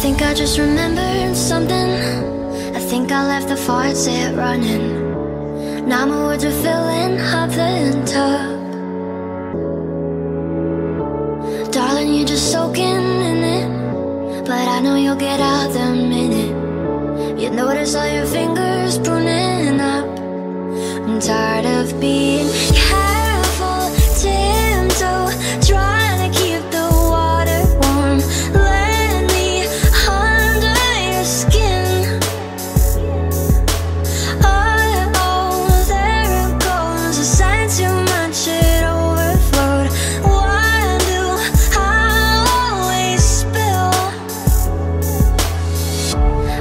think I just remembered something. I think I left the fire faucet running. Now my words are filling up the tub. Darling, you're just soaking in it. But I know you'll get out the minute. You notice all your fingers pruning up. I'm tired of being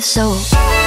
soul.